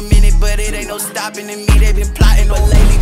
a minute, but it ain't no stopping in me. They been plotting, but lately